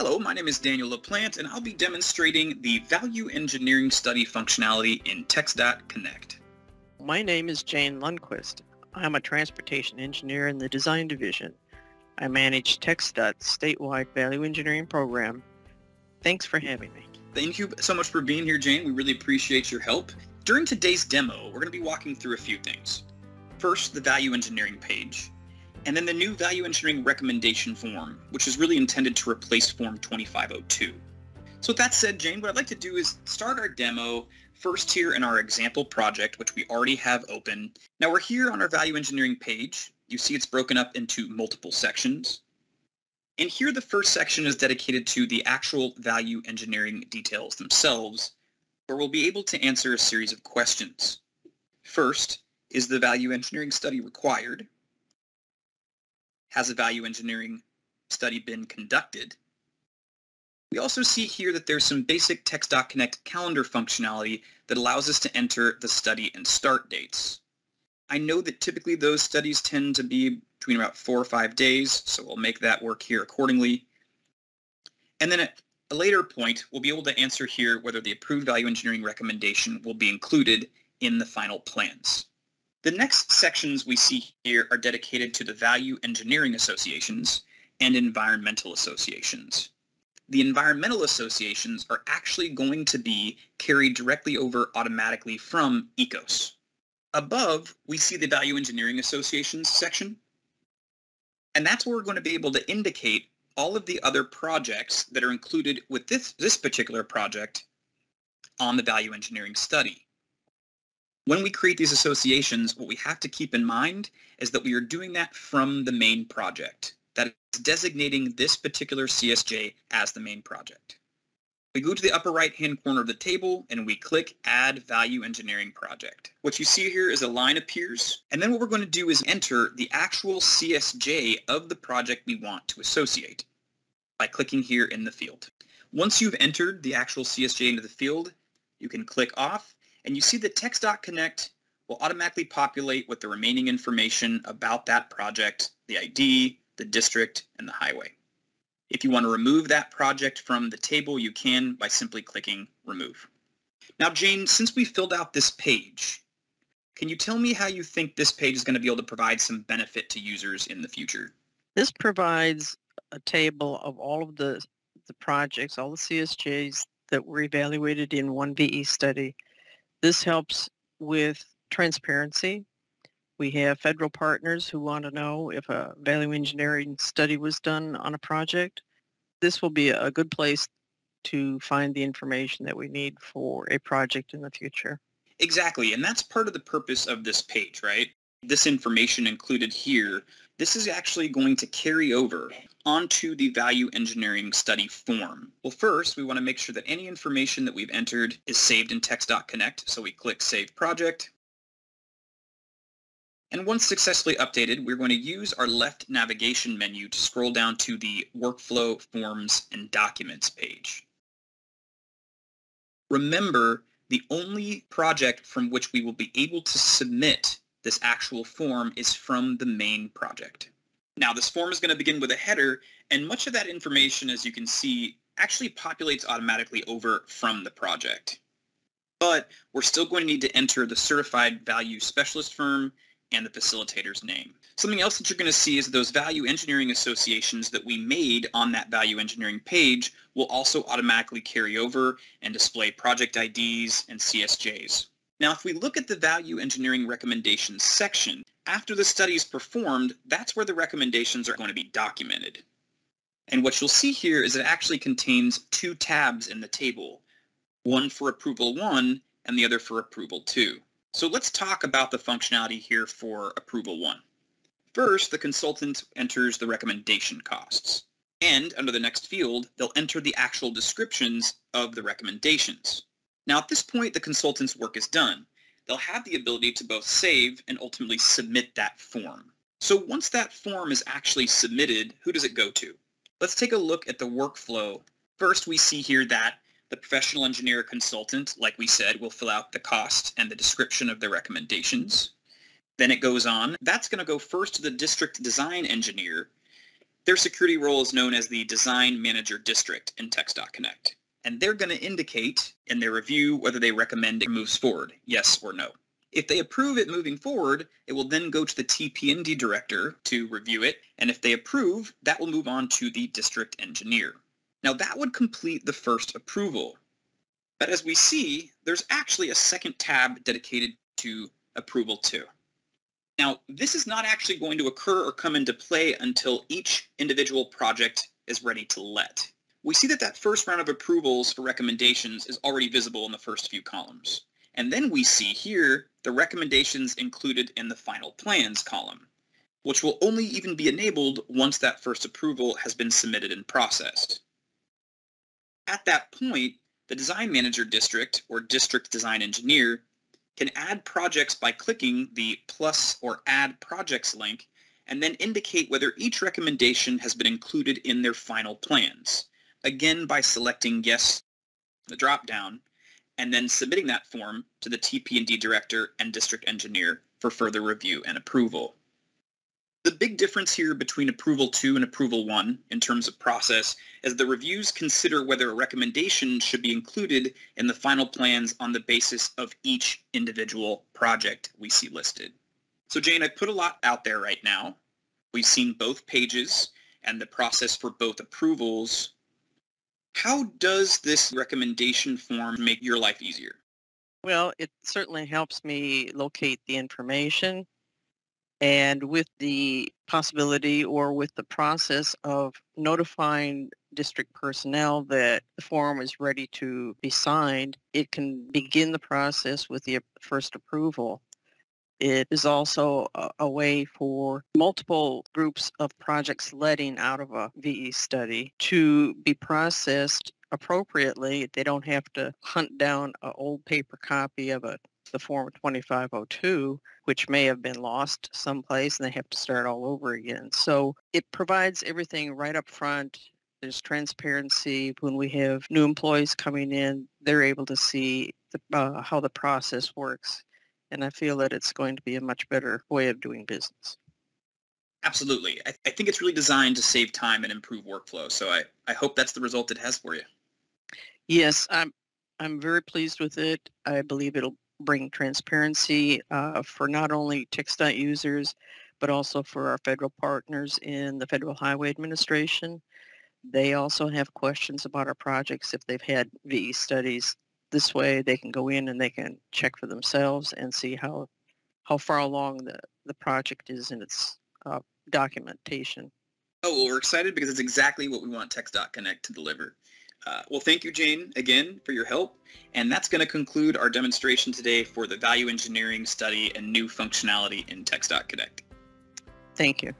Hello, my name is Daniel LaPlante, and I'll be demonstrating the Value Engineering Study functionality in TxDOT Connect. My name is Jane Lundquist. I'm a transportation engineer in the design division. I manage TxDOT's statewide value engineering program. Thanks for having me. Thank you so much for being here, Jane. We really appreciate your help. During today's demo, we're going to be walking through a few things. First, the value engineering page, and then the new value engineering recommendation form, which is really intended to replace Form 2502. So with that said, Jane, what I'd like to do is start our demo first here in our example project, which we already have open. Now we're here on our value engineering page. You see it's broken up into multiple sections. And here the first section is dedicated to the actual value engineering details themselves, where we'll be able to answer a series of questions. First, is the value engineering study required? Has a value engineering study been conducted? We also see here that there's some basic TxDOT Connect calendar functionality that allows us to enter the study and start dates. I know that typically those studies tend to be between about four or five days, so we'll make that work here accordingly. And then at a later point, we'll be able to answer here whether the approved value engineering recommendation will be included in the final plans. The next sections we see here are dedicated to the value engineering associations and environmental associations. The environmental associations are actually going to be carried directly over automatically from ECOS. Above, we see the value engineering associations section. And that's where we're going to be able to indicate all of the other projects that are included with this, this particular project on the value engineering study. When we create these associations, what we have to keep in mind is that we are doing that from the main project. That is designating this particular CSJ as the main project. We go to the upper right-hand corner of the table and we click Add Value Engineering Project. What you see here is a line appears, and then what we're going to do is enter the actual CSJ of the project we want to associate by clicking here in the field. Once you've entered the actual CSJ into the field, you can click off and you see that TxDOT Connect will automatically populate with the remaining information about that project, the ID, the district, and the highway. If you want to remove that project from the table, you can by simply clicking Remove. Now, Jane, since we filled out this page, can you tell me how you think this page is going to be able to provide some benefit to users in the future? This provides a table of all of the, the projects, all the CSJs that were evaluated in one VE study this helps with transparency. We have federal partners who want to know if a value engineering study was done on a project. This will be a good place to find the information that we need for a project in the future. Exactly, and that's part of the purpose of this page, right? This information included here, this is actually going to carry over onto the value engineering study form. Well, first, we want to make sure that any information that we've entered is saved in TxDOT Connect. So we click Save Project. And once successfully updated, we're going to use our left navigation menu to scroll down to the Workflow, Forms, and Documents page. Remember, the only project from which we will be able to submit this actual form is from the main project. Now this form is going to begin with a header and much of that information, as you can see, actually populates automatically over from the project. But we're still going to need to enter the certified value specialist firm and the facilitator's name. Something else that you're going to see is those value engineering associations that we made on that value engineering page will also automatically carry over and display project IDs and CSJs. Now, if we look at the value engineering recommendations section, after the study is performed, that's where the recommendations are going to be documented. And what you'll see here is it actually contains two tabs in the table, one for approval one and the other for approval two. So let's talk about the functionality here for approval one. First, the consultant enters the recommendation costs. And under the next field, they'll enter the actual descriptions of the recommendations. Now at this point, the consultant's work is done. They'll have the ability to both save and ultimately submit that form. So once that form is actually submitted, who does it go to? Let's take a look at the workflow. First, we see here that the professional engineer consultant, like we said, will fill out the cost and the description of the recommendations. Then it goes on. That's going to go first to the district design engineer. Their security role is known as the Design Manager District in TxDOT Connect. And they're going to indicate in their review whether they recommend it moves forward, yes or no. If they approve it moving forward, it will then go to the TP&D director to review it, and if they approve, that will move on to the district engineer. Now that would complete the first approval. But as we see, there's actually a second tab dedicated to approval 2. Now, this is not actually going to occur or come into play until each individual project is ready to let. We see that that first round of approvals for recommendations is already visible in the first few columns. And then we see here the recommendations included in the final plans column, which will only even be enabled once that first approval has been submitted and processed. At that point, the Design Manager District, or District Design Engineer, can add projects by clicking the plus or add projects link and then indicate whether each recommendation has been included in their final plans, again by selecting yes, the drop-down, and then submitting that form to the TP&D director and district engineer for further review and approval. The big difference here between approval 2 and approval 1 in terms of process is the reviews consider whether a recommendation should be included in the final plans on the basis of each individual project we see listed. So Jane, I put a lot out there right now. We've seen both pages and the process for both approvals how does this recommendation form make your life easier? Well, it certainly helps me locate the information and with the possibility or with the process of notifying district personnel that the form is ready to be signed, it can begin the process with the first approval. It is also a, a, way for multiple groups of projects letting out of a VE study to be processed appropriately. They don't have to hunt down an old paper copy of a, the Form 2502, which may have been lost someplace, and they have to start all over again. So it provides everything right up front. There's transparency. When we have new employees coming in, they're able to see the, uh, how the process works and I feel that it's going to be a much better way of doing business. Absolutely. I, I think it's really designed to save time and improve workflow. So I, I hope that's the result it has for you. Yes, I'm, I'm very pleased with it. I believe it'll bring transparency uh, for not only TxDOT users, but also for our federal partners in the Federal Highway Administration. They also have questions about our projects if they've had VE studies this way they can go in and they can check for themselves and see how how far along the, the project is in its uh, documentation. Oh, well, we're excited because it's exactly what we want TxDOT Connect to deliver. Uh, well, thank you, Jane, again, for your help. And that's going to conclude our demonstration today for the value engineering study and new functionality in TxDOT Connect. Thank you.